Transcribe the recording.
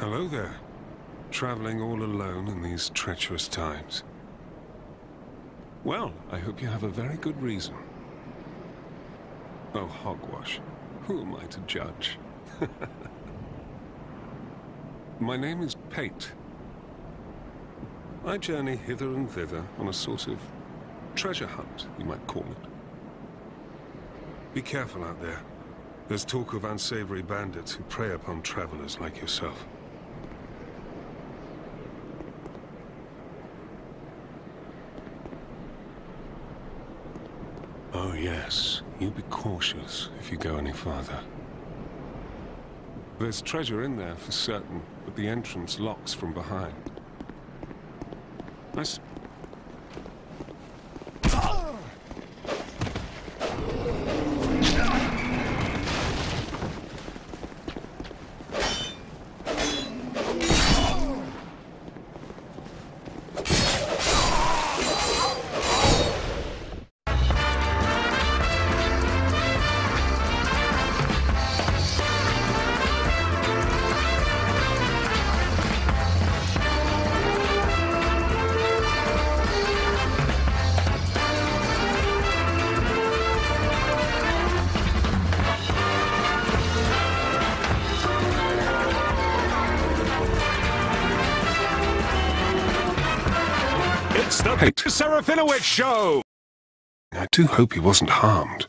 Hello there. Traveling all alone in these treacherous times. Well, I hope you have a very good reason. Oh, hogwash. Who am I to judge? My name is Pate. I journey hither and thither on a sort of treasure hunt, you might call it. Be careful out there. There's talk of unsavory bandits who prey upon travelers like yourself. Oh yes, you be cautious if you go any farther. There's treasure in there for certain, but the entrance locks from behind. I It's the Hey. Serafinowicz Show! I do hope he wasn't harmed.